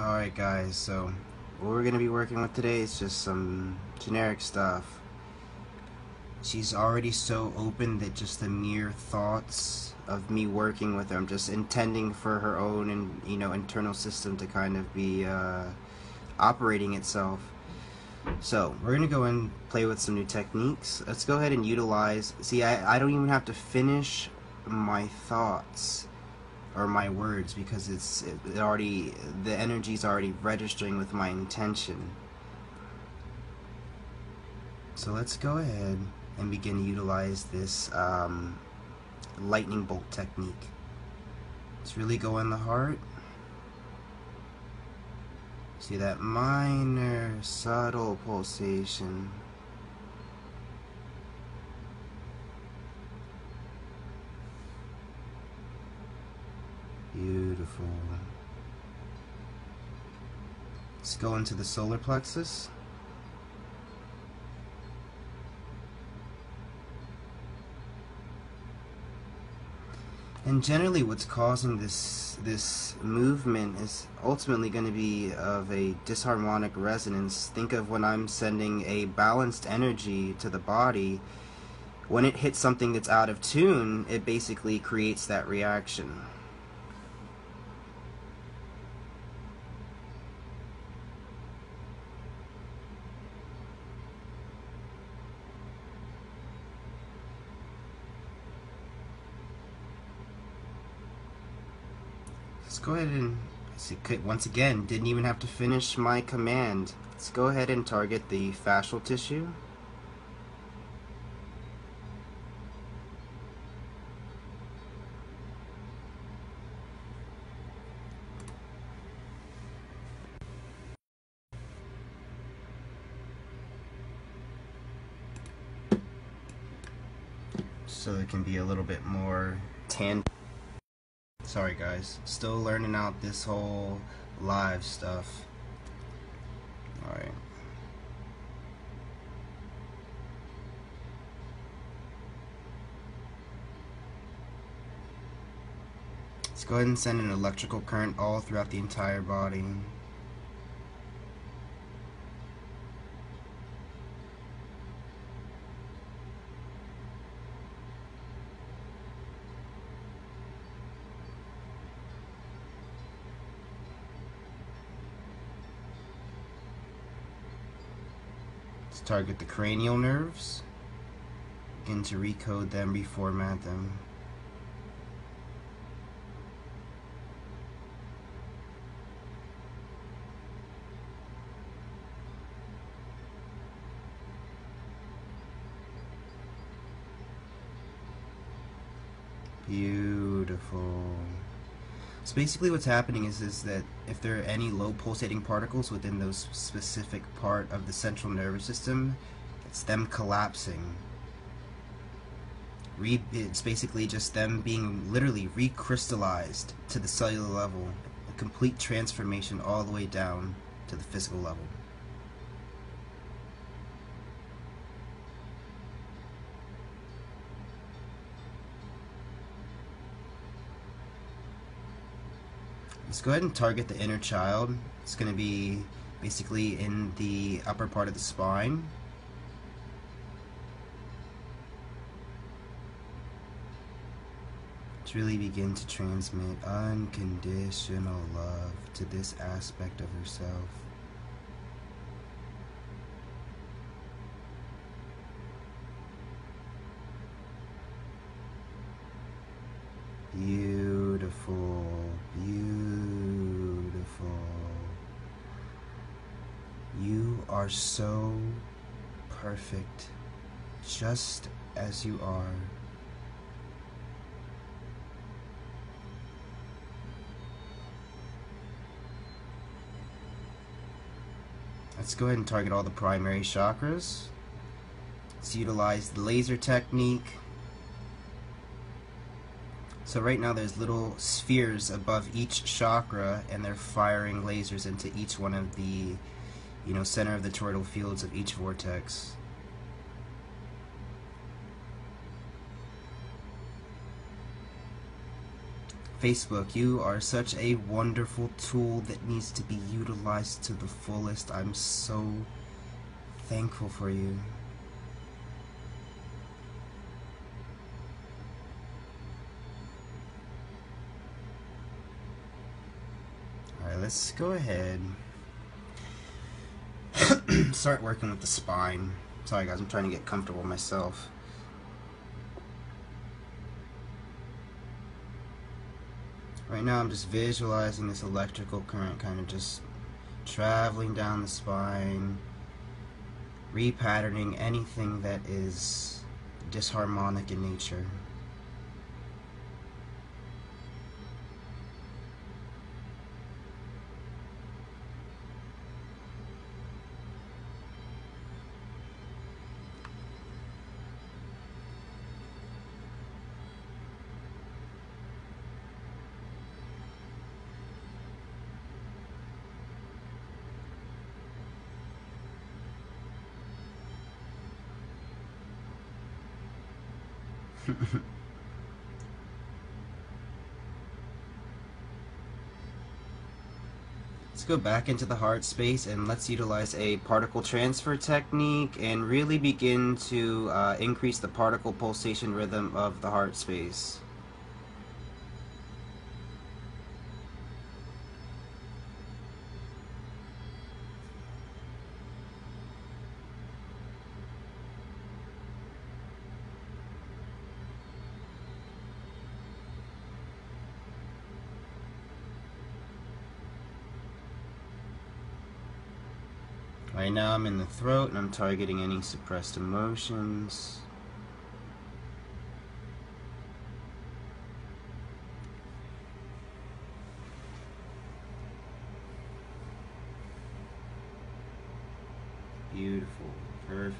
Alright guys, so what we're going to be working with today is just some generic stuff. She's already so open that just the mere thoughts of me working with her, I'm just intending for her own and you know internal system to kind of be uh, operating itself. So we're gonna go and play with some new techniques. Let's go ahead and utilize. See, I, I don't even have to finish my thoughts or my words because it's it already the energy's already registering with my intention. So let's go ahead and begin to utilize this um, lightning bolt technique. Let's really go in the heart. See that minor, subtle pulsation. Beautiful. Let's go into the solar plexus. And generally what's causing this this movement is ultimately going to be of a disharmonic resonance. Think of when I'm sending a balanced energy to the body, when it hits something that's out of tune, it basically creates that reaction. Go ahead and once again, didn't even have to finish my command. Let's go ahead and target the fascial tissue. So it can be a little bit more tan. Sorry guys, still learning out this whole live stuff. Alright. Let's go ahead and send an electrical current all throughout the entire body. Target the cranial nerves, and to recode them, reformat them. Beautiful. So basically what's happening is, is that if there are any low pulsating particles within those specific part of the central nervous system, it's them collapsing. Re it's basically just them being literally recrystallized to the cellular level, a complete transformation all the way down to the physical level. Let's go ahead and target the inner child. It's going to be basically in the upper part of the spine. To really begin to transmit unconditional love to this aspect of herself. Beautiful, beautiful. You are so perfect, just as you are. Let's go ahead and target all the primary chakras. Let's utilize the laser technique. So right now there's little spheres above each chakra and they're firing lasers into each one of the you know center of the toroidal fields of each vortex. Facebook, you are such a wonderful tool that needs to be utilized to the fullest. I'm so thankful for you. Alright, let's go ahead. Start working with the spine. Sorry guys, I'm trying to get comfortable myself. Right now I'm just visualizing this electrical current kind of just traveling down the spine, repatterning anything that is disharmonic in nature. let's go back into the heart space and let's utilize a particle transfer technique and really begin to uh, increase the particle pulsation rhythm of the heart space. Right now I'm in the throat and I'm targeting any suppressed emotions. Beautiful. Perfect.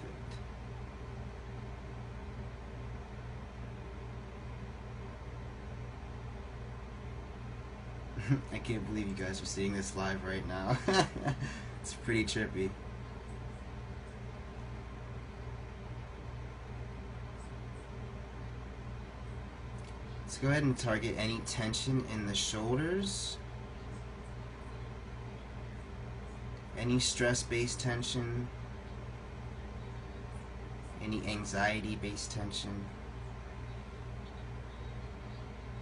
I can't believe you guys are seeing this live right now. it's pretty trippy. Go ahead and target any tension in the shoulders. Any stress-based tension. Any anxiety-based tension.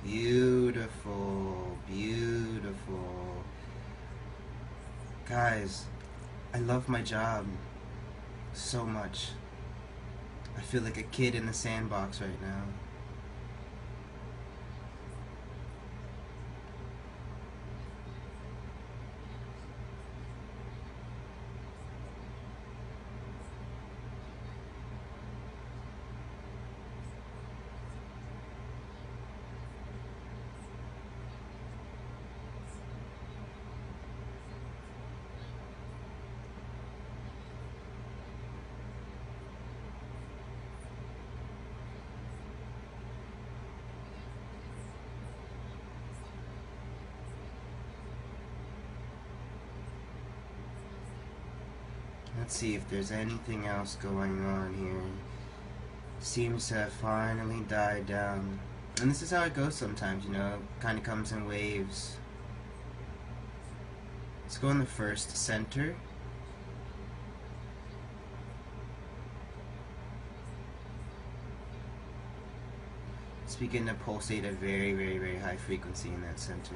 Beautiful, beautiful. Guys, I love my job so much. I feel like a kid in the sandbox right now. Let's see if there's anything else going on here. Seems to have finally died down. And this is how it goes sometimes, you know, kind of comes in waves. Let's go in the first center. Let's begin to pulsate a very, very, very high frequency in that center.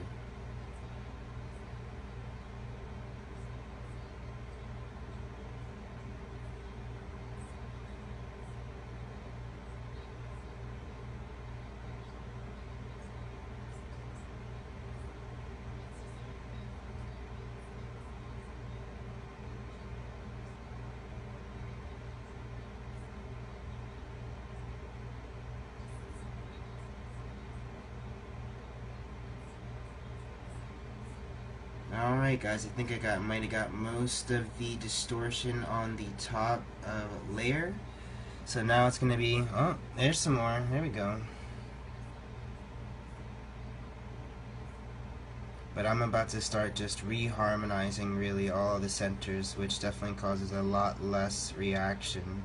Alright guys, I think I got might have got most of the distortion on the top layer. So now it's going to be, oh, there's some more. There we go. But I'm about to start just reharmonizing really all the centers, which definitely causes a lot less reaction.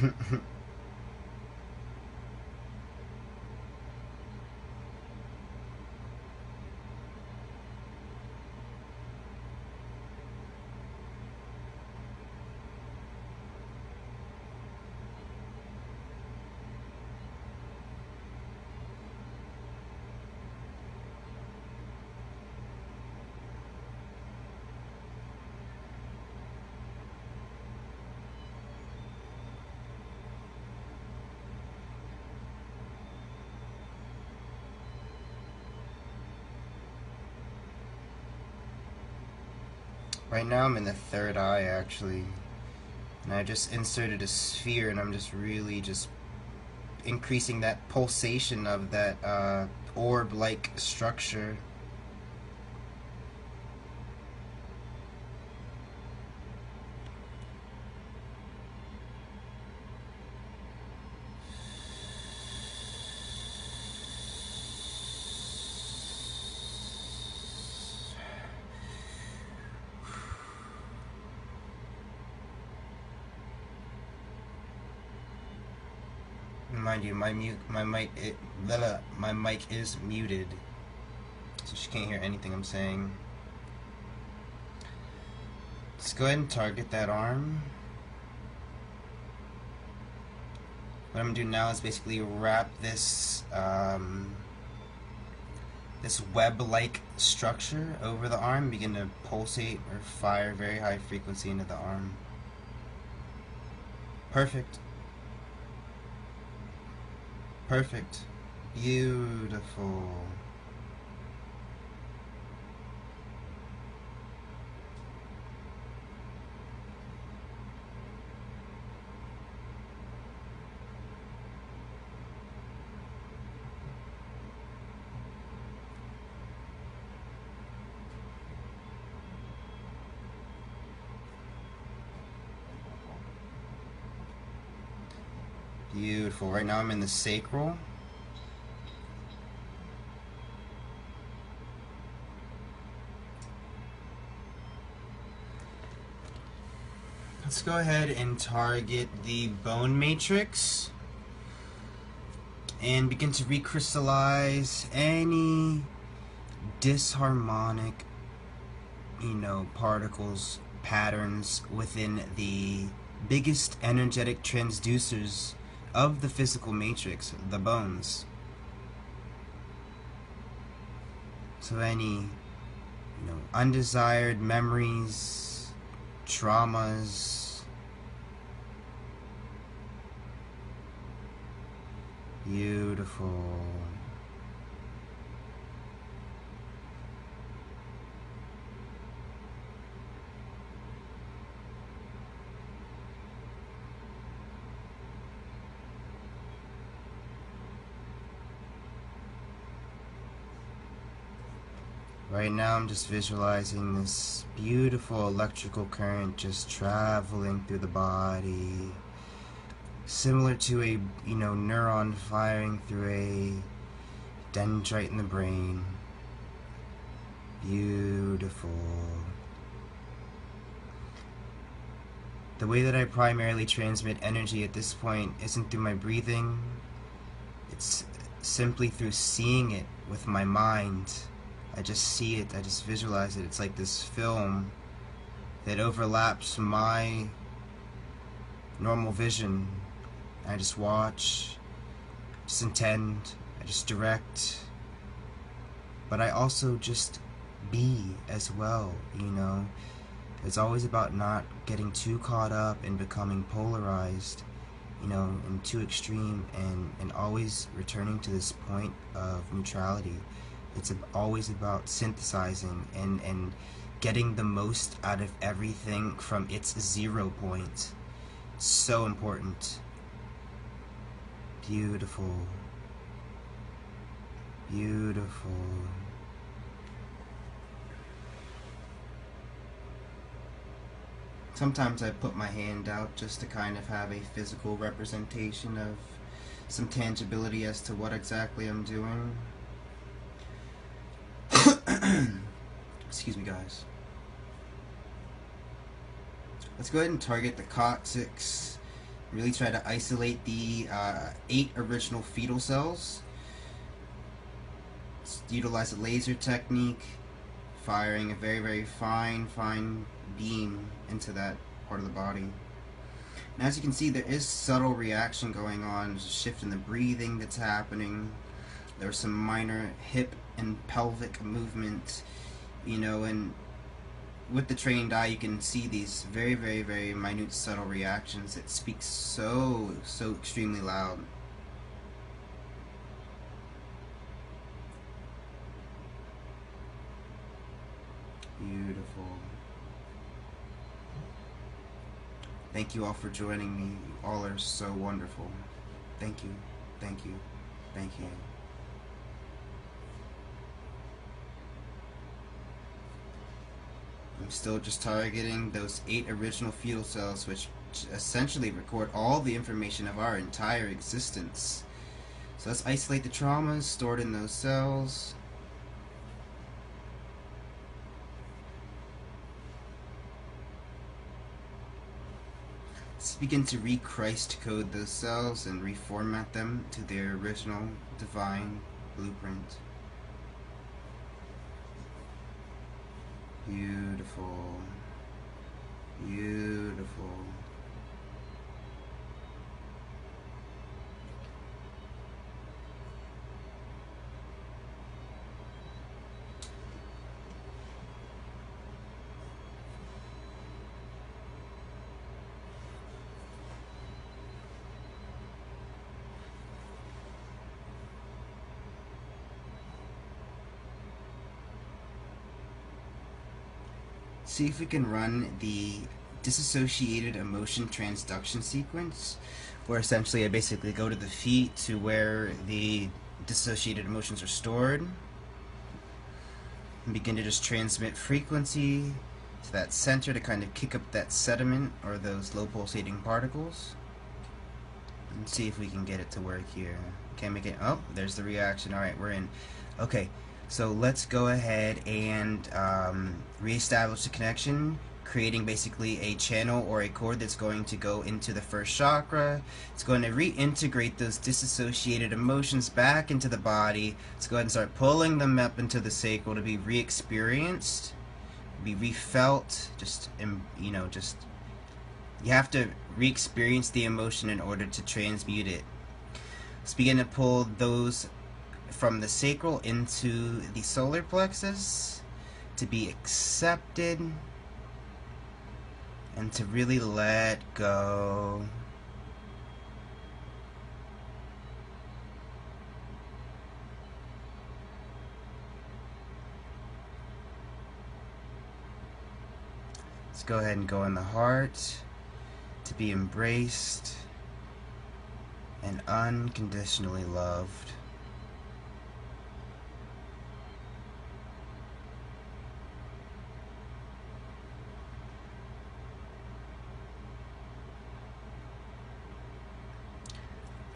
Mm-hmm. Right now I'm in the third eye actually. And I just inserted a sphere and I'm just really just increasing that pulsation of that uh, orb-like structure. Mind you, my mute, my mic, it, blah, my mic is muted, so she can't hear anything I'm saying. Let's go ahead and target that arm. What I'm gonna do now is basically wrap this um, this web-like structure over the arm, begin to pulsate or fire very high frequency into the arm. Perfect. Perfect. Beautiful. Beautiful. Right now I'm in the sacral. Let's go ahead and target the bone matrix and begin to recrystallize any disharmonic, you know, particles, patterns within the biggest energetic transducers of the physical matrix, the bones. So any you know undesired memories, traumas, beautiful. Right now I'm just visualizing this beautiful electrical current just traveling through the body. Similar to a, you know, neuron firing through a dendrite in the brain. Beautiful. The way that I primarily transmit energy at this point isn't through my breathing. It's simply through seeing it with my mind I just see it, I just visualize it. It's like this film that overlaps my normal vision. I just watch, just intend, I just direct, but I also just be as well, you know. It's always about not getting too caught up and becoming polarized, you know, and too extreme, and, and always returning to this point of neutrality it's always about synthesizing and and getting the most out of everything from its zero point. So important. Beautiful. Beautiful. Sometimes I put my hand out just to kind of have a physical representation of some tangibility as to what exactly I'm doing Excuse me, guys. Let's go ahead and target the coccyx, really try to isolate the uh, eight original fetal cells. Utilize a laser technique, firing a very, very fine, fine beam into that part of the body. And as you can see, there is subtle reaction going on. There's a shift in the breathing that's happening. There's some minor hip and pelvic movement, you know, and with the trained eye, you can see these very, very, very minute, subtle reactions that speak so, so extremely loud. Beautiful. Thank you all for joining me. You all are so wonderful. Thank you. Thank you. Thank you. I'm still just targeting those eight original fetal cells, which essentially record all the information of our entire existence. So let's isolate the traumas stored in those cells. Let's begin to re-Christ code those cells and reformat them to their original divine blueprint. Beautiful. Beautiful. See if we can run the disassociated emotion transduction sequence where essentially I basically go to the feet to where the dissociated emotions are stored and begin to just transmit frequency to that center to kind of kick up that sediment or those low pulsating particles and see if we can get it to work here. Can't make it. Oh, there's the reaction. Alright, we're in. Okay, so let's go ahead and um, reestablish the connection, creating basically a channel or a cord that's going to go into the first chakra. It's going to reintegrate those disassociated emotions back into the body. Let's go ahead and start pulling them up into the sacral to be re-experienced, be refelt, just, you know, just, you have to re-experience the emotion in order to transmute it. Let's begin to pull those from the sacral into the solar plexus to be accepted and to really let go. Let's go ahead and go in the heart to be embraced and unconditionally loved.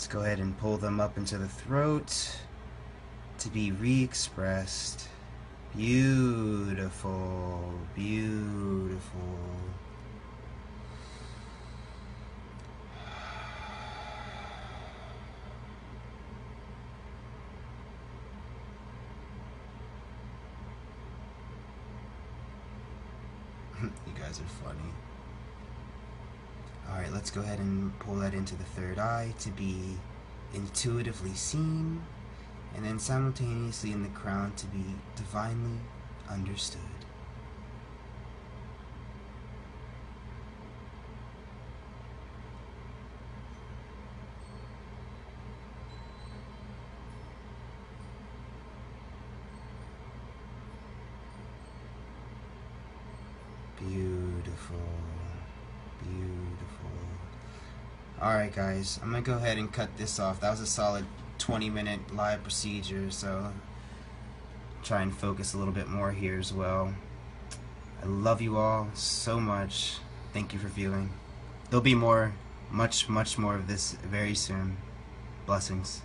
Let's go ahead and pull them up into the throat to be re-expressed. Beautiful, beautiful. you guys are funny. Alright, let's go ahead and pull that into the third eye to be intuitively seen, and then simultaneously in the crown to be divinely understood. Beautiful. Beautiful. Alright guys, I'm going to go ahead and cut this off. That was a solid 20 minute live procedure, so try and focus a little bit more here as well. I love you all so much. Thank you for viewing. There'll be more, much, much more of this very soon. Blessings.